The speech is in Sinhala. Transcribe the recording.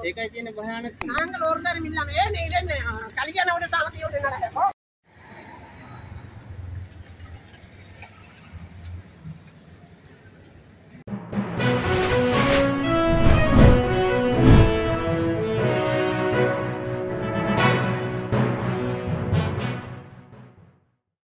ඒකයි තියෙන භයානකම. ආංගල ඕරදරින් ඉල්ලම ඒ නේද